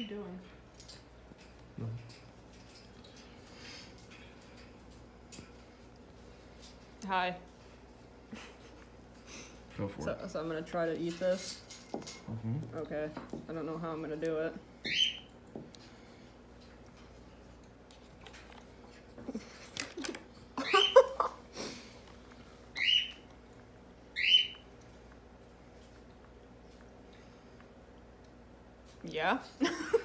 you doing? No. Hi. Go for So, it. so I'm gonna try to eat this. Mhm. Okay. I don't know how I'm gonna do it. yeah.